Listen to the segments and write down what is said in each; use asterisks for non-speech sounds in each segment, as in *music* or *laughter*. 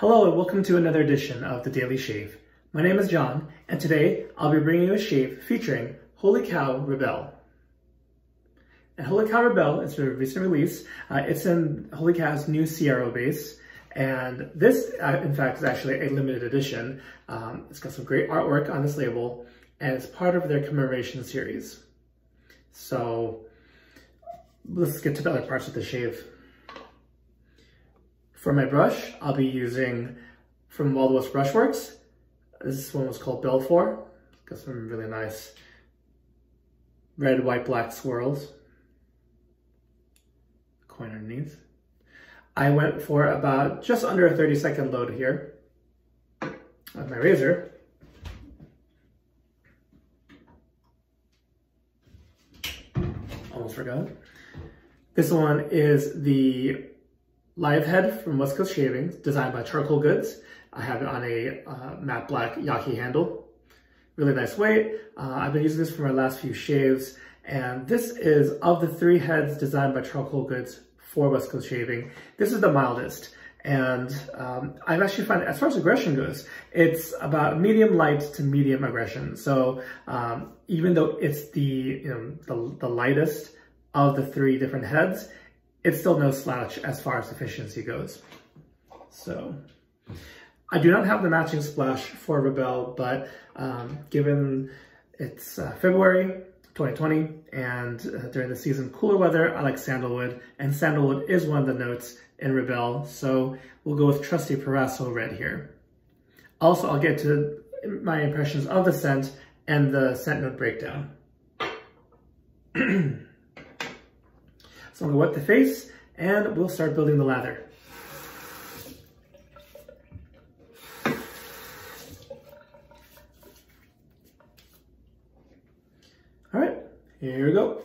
Hello and welcome to another edition of The Daily Shave. My name is Jon, and today I'll be bringing you a shave featuring Wholly Kaw Rebelle. And Wholly Kaw Rebelle is a recent release. Uh, it's in Wholly Kaw's new Siero base, and this, uh, in fact, is actually a limited edition. Um, it's got some great artwork on this label, and it's part of their commemoration series. So let's get to the other parts of the shave. For my brush, I'll be using from Wild West Brushworks. This one was called Belfour. Got some really nice red, white, black swirls. Coin underneath. I went for about just under a 30 second load here of my razor. Almost forgot. This one is the Lithe head from West Coast Shavings, designed by Charcoal Goods. I have it on a uh, matte black Yaqi handle. Really nice weight. Uh, I've been using this for my last few shaves, and this is, of the three heads designed by Charcoal Goods for West Coast Shaving, this is the mildest. And um, I've actually found, as far as aggression goes, it's about medium light to medium aggression. So um, even though it's the, you know, the, the lightest of the three different heads, it's still no slouch as far as efficiency goes. So I do not have the matching splash for Rebelle, but um, given it's uh, February 2020 and uh, during the season cooler weather, I like sandalwood and sandalwood is one of the notes in Rebelle. So we'll go with trusty Proraso red here. Also, I'll get to my impressions of the scent and the scent note breakdown. *clears throat* So I'm gonna wet the face and we'll start building the lather. All right, here we go.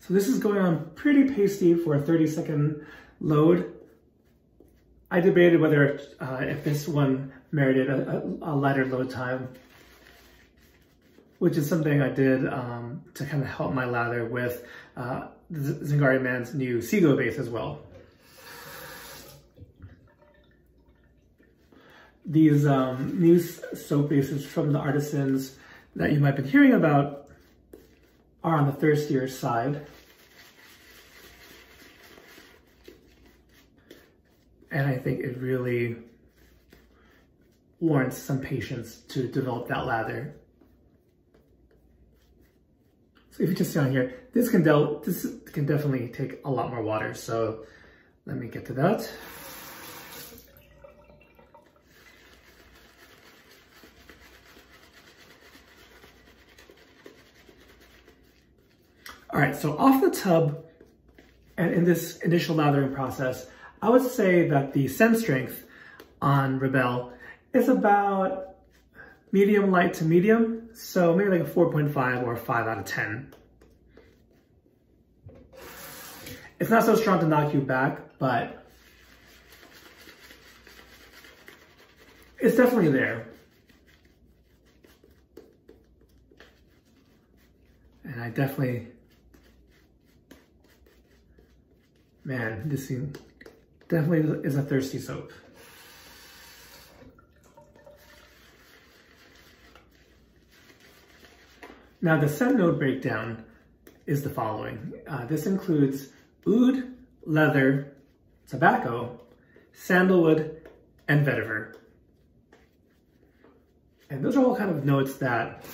So this is going on pretty pasty for a 30 second load. I debated whether uh, if this one merited a, a, lighter load time, which is something I did um, to kind of help my lather with uh, Zingari Man's new Seago base as well. These um, new soap bases from the artisans that you might be hearing about are on the thirstier side. And I think it really warrants some patience to develop that lather. So if you just see on here, this can, this can definitely take a lot more water. So let me get to that. All right, so off the tub and in this initial lathering process, I would say that the scent strength on Rebelle is about medium light to medium. So maybe like a 4.5 or a 5 out of 10. It's not so strong to knock you back, but it's definitely there. And I definitely, man, this thing Definitely is a thirsty soap. Now the scent note breakdown is the following. Uh, this includes oud, leather, tobacco, sandalwood, and vetiver. And those are all kind of notes that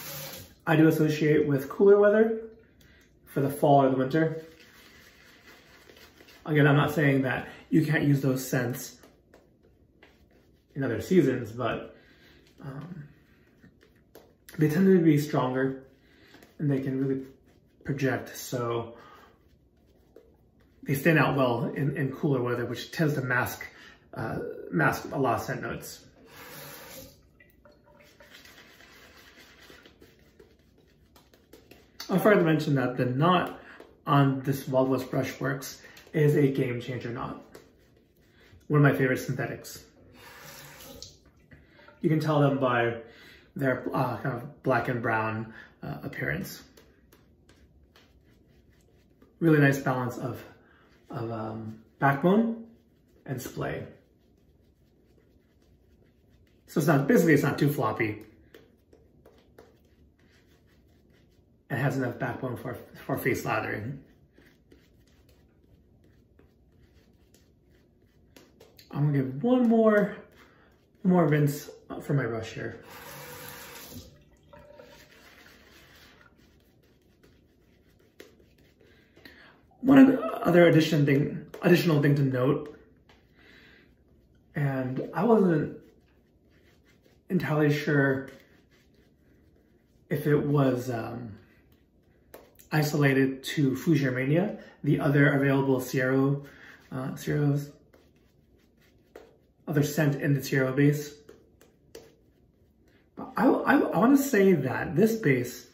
I do associate with cooler weather for the fall or the winter. Again, I'm not saying that you can't use those scents in other seasons, but um, they tend to be stronger and they can really project. So they stand out well in, in cooler weather, which tends to mask, uh, mask a lot of scent notes. I'll further mention that the knot on this Wild West Brushworks is a game changer knot. One of my favorite synthetics. You can tell them by their uh, kind of black and brown uh, appearance. Really nice balance of, of um, backbone and splay. So it's not, basically it's not too floppy. It has enough backbone for, for face lathering. I'm gonna give one more, more rinse for my brush here. One other addition thing, additional thing to note, and I wasn't entirely sure if it was um, isolated to Mania, the other available Siero, uh, Siero's, other scent in the Siero base. But I, I, I want to say that this base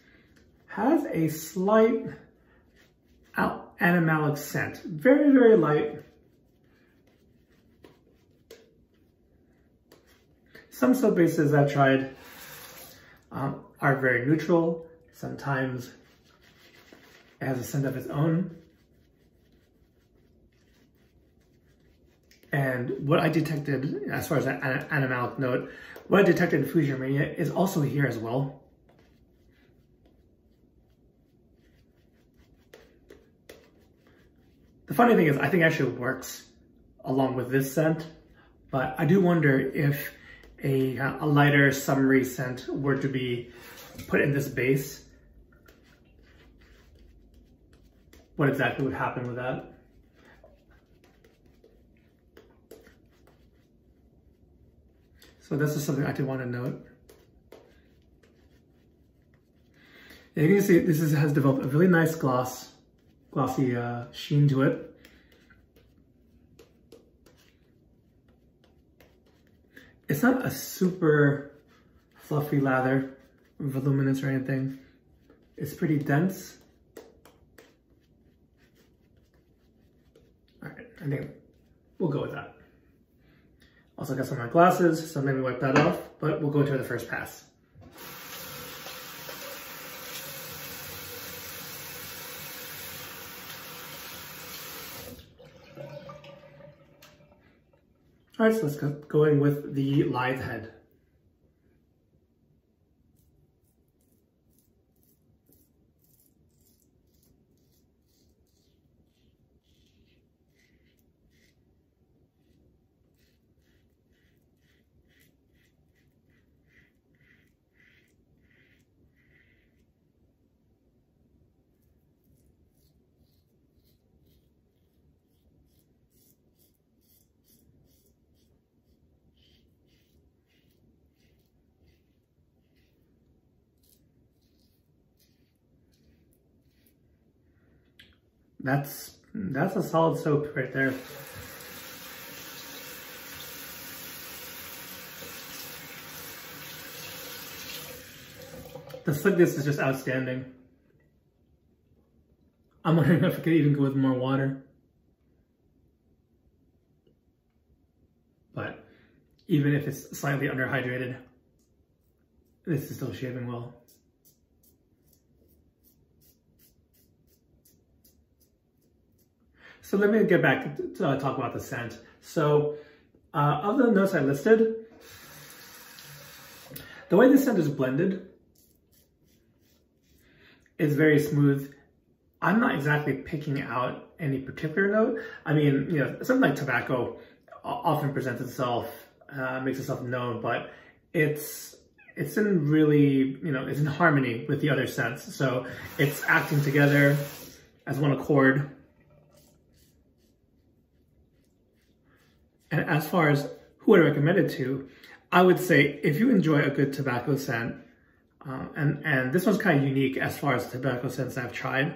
has a slight animalic scent. Very, very light. Some soap bases I've tried um, are very neutral. Sometimes it has a scent of its own. And what I detected, as far as an animalic note, what I detected in Fougere Mania is also here as well. The funny thing is, I think actually works along with this scent, but I do wonder if a, a lighter summery scent were to be put in this base, what exactly would happen with that. So this is something I did want to note. You can see this is, has developed a really nice gloss glossy uh, sheen to it. It's not a super fluffy lather, voluminous or anything. It's pretty dense. All right, I think we'll go with that. Also got some of my glasses, so maybe wipe that off, but we'll go to the first pass. All right, so let's go in with the lithe head. That's, that's a solid soap right there. The slickness is just outstanding. I'm wondering if I could even go with more water. But even if it's slightly underhydrated, this is still shaving well. So let me get back to uh, talk about the scent. So uh, of the notes I listed, the way the scent is blended is very smooth. I'm not exactly picking out any particular note. I mean, you know, something like tobacco often presents itself, uh, makes itself known, but it's it's in really, you know, it's in harmony with the other scents. So it's acting together as one accord And as far as who I recommend it to, I would say if you enjoy a good tobacco scent, um, and, and this one's kind of unique as far as tobacco scents I've tried.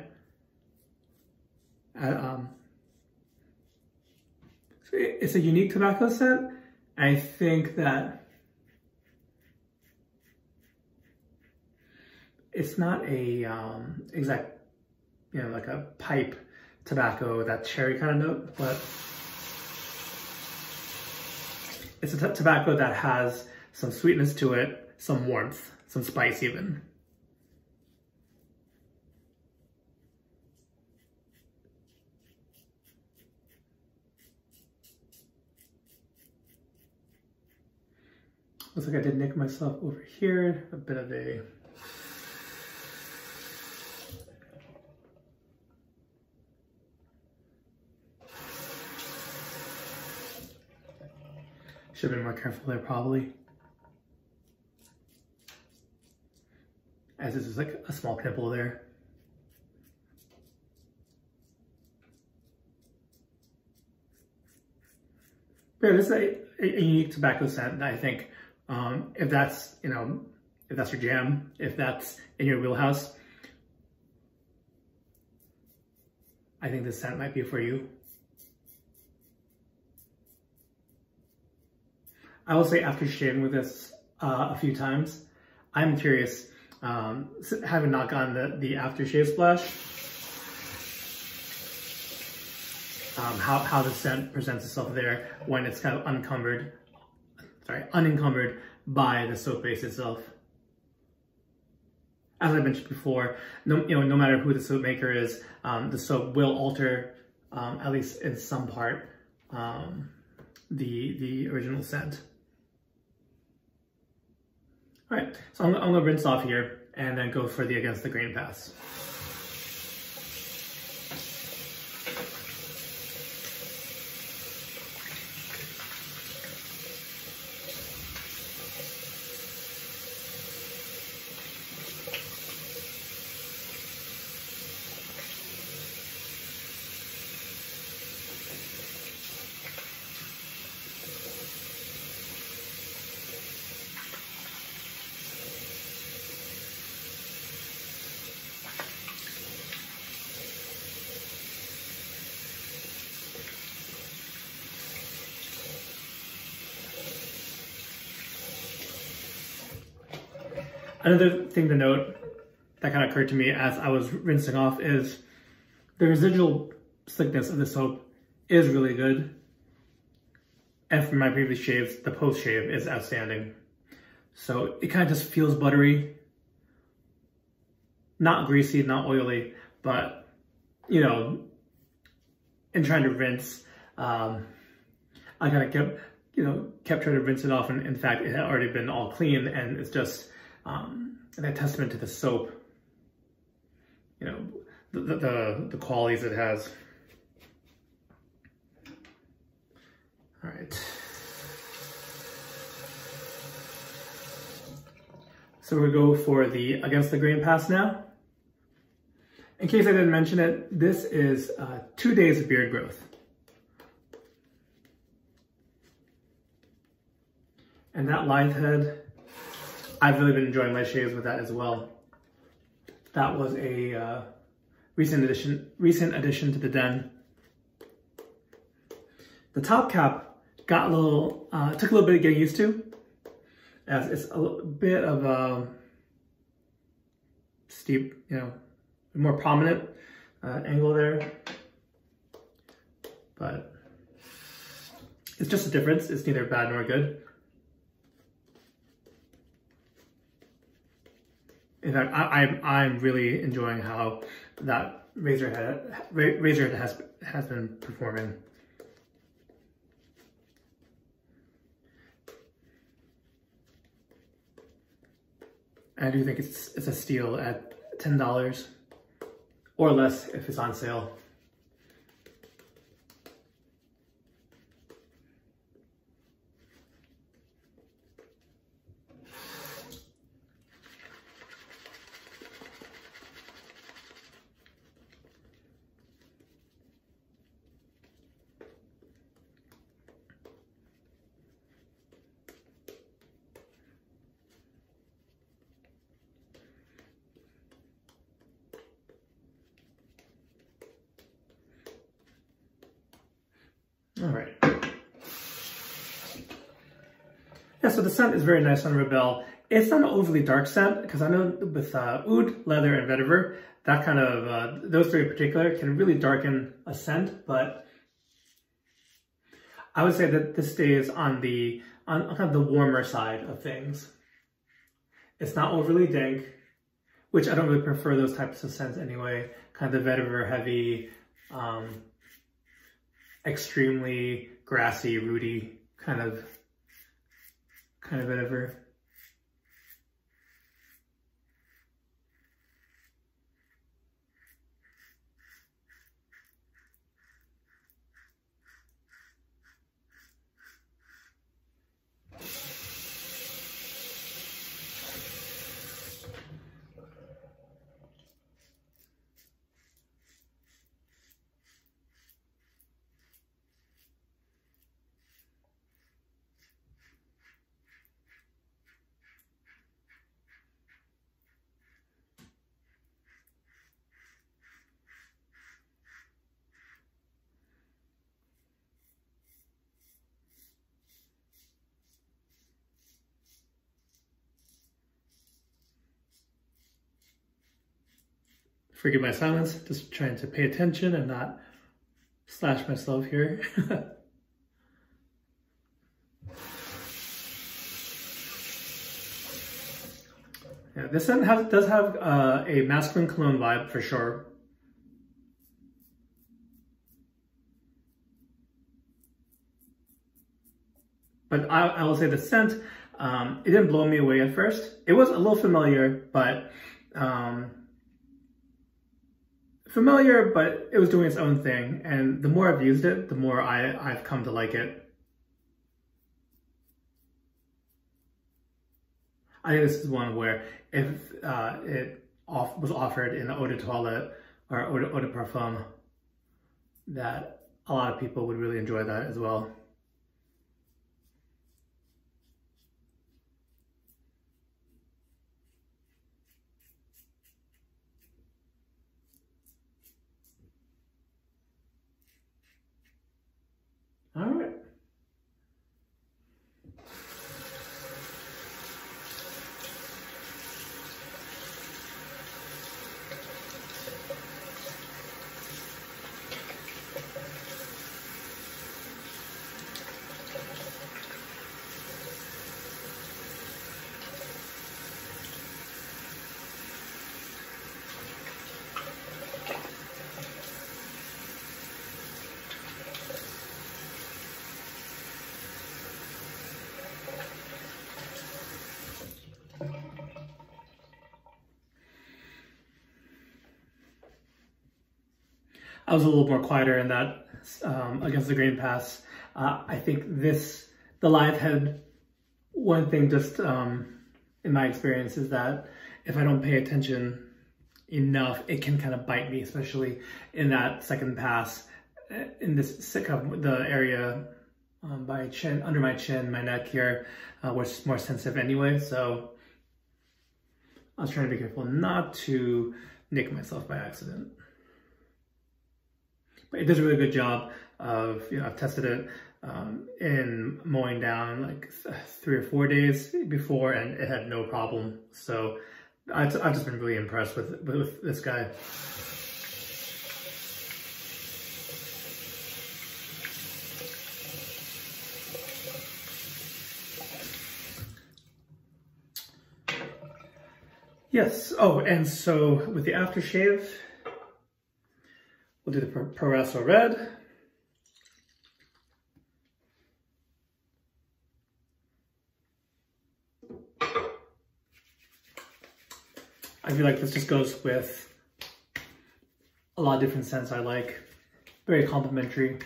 Uh, um, it's a unique tobacco scent. I think that it's not a um, exact, you know, like a pipe tobacco, that cherry kind of note, but it's a tobacco that has some sweetness to it, some warmth, some spice even. Looks like I did nick myself over here, a bit of a Should have been more careful there probably. As this is like a small pimple there. Yeah, this is a, a unique tobacco scent I think um, if that's, you know, if that's your jam, if that's in your wheelhouse, I think this scent might be for you. I will say after shaving with this uh, a few times, I'm curious, um, having not gotten the, the aftershave splash, um, how, how the scent presents itself there when it's kind of unencumbered sorry, unencumbered by the soap base itself. As I mentioned before, no, you know, no matter who the soap maker is, um, the soap will alter, um, at least in some part, um, the, the original scent. All right, so I'm, I'm gonna rinse off here and then go for the against the grain pass. Another thing to note that kind of occurred to me as I was rinsing off is the residual slickness of the soap is really good. And from my previous shaves, the post shave is outstanding. So it kind of just feels buttery. Not greasy, not oily, but you know, in trying to rinse, um, I kind of kept, you know, kept trying to rinse it off. And in fact, it had already been all clean and it's just um, and a testament to the soap, you know, the, the, the qualities it has. All right. So we go for the Against the Grain Pass now. In case I didn't mention it, this is uh, two days of beard growth. And that lithe head I've really been enjoying my shaves with that as well. That was a uh, recent addition, recent addition to the den. The top cap got a little, uh, took a little bit of getting used to, as it's a bit of a steep, you know, more prominent uh, angle there. But it's just a difference. It's neither bad nor good. In fact, I, am I'm, I'm really enjoying how that Razorhead Razorhead has has been performing. I do think it's it's a steal at ten dollars or less if it's on sale. All right. Yeah, so the scent is very nice on Rebelle. It's not an overly dark scent because I know with uh, oud, leather, and vetiver, that kind of, uh, those three in particular can really darken a scent, but I would say that this stays on the, on kind of the warmer side of things. It's not overly dank, which I don't really prefer those types of scents anyway. Kind of the vetiver heavy, um, extremely grassy, rooty kind of kind of vetiver. Forgive my silence, just trying to pay attention and not slash myself here. *laughs* yeah, this scent has, does have uh, a masculine cologne vibe for sure. But I, I will say the scent, um, it didn't blow me away at first. It was a little familiar, but um, familiar, but it was doing its own thing. And the more I've used it, the more I, I've come to like it. I think this is one where if uh, it off, was offered in the eau de toilette or eau de, eau de parfum, that a lot of people would really enjoy that as well. All right. I was a little more quieter in that um, against the Green Pass. Uh, I think this, the lithe head, one thing just um, in my experience is that if I don't pay attention enough, it can kind of bite me, especially in that second pass, uh, in this sick of the area um, by chin, under my chin, my neck here, uh, which is more sensitive anyway. So I was trying to be careful not to nick myself by accident. But it does a really good job of, you know, I've tested it um, in mowing down like three or four days before and it had no problem. So I've, I've just been really impressed with, with this guy. Yes. Oh, and so with the aftershave, We'll do the Proraso Red. I feel like this just goes with a lot of different scents I like. Very complimentary.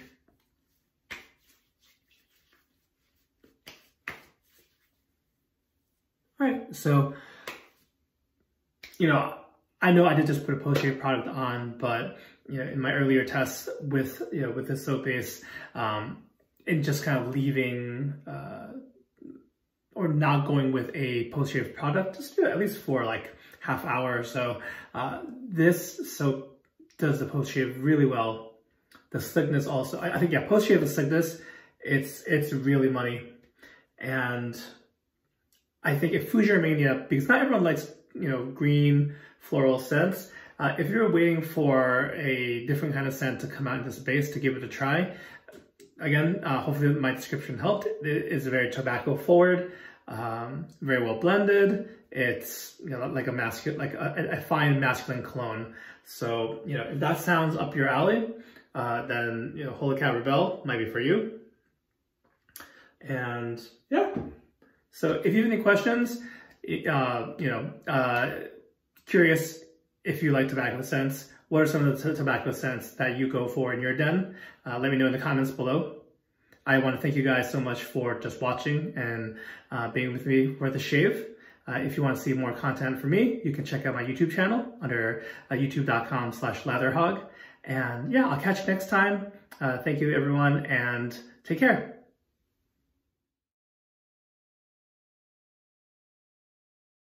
All right, so, you know, I know I did just put a post-shave product on, but you know, in my earlier tests with, you know, with this soap base, um, and just kind of leaving, uh, or not going with a post-shave product, just do it at least for like half hour or so. Uh, this soap does the post-shave really well. The slickness also, I, I think, yeah, post-shave and slickness, it's, it's really money. And I think if Fougere Mania, because not everyone likes, you know, green floral scents, uh, if you're waiting for a different kind of scent to come out in this base to give it a try, again, uh, hopefully my description helped. It is a very tobacco forward, um, very well blended. it's you know like a masculine, like a, a fine masculine cologne. So you know if that sounds up your alley, uh, then you know Wholly Kaw Rebelle might be for you. And yeah, so if you have any questions, uh, you know, uh, curious if you like tobacco scents, what are some of the tobacco scents that you go for in your den? Uh, let me know in the comments below. I want to thank you guys so much for just watching and uh, being with me for the shave. Uh, if you want to see more content from me, you can check out my YouTube channel under uh, youtube.com slash latherhog. And yeah, I'll catch you next time. Uh, thank you everyone and take care.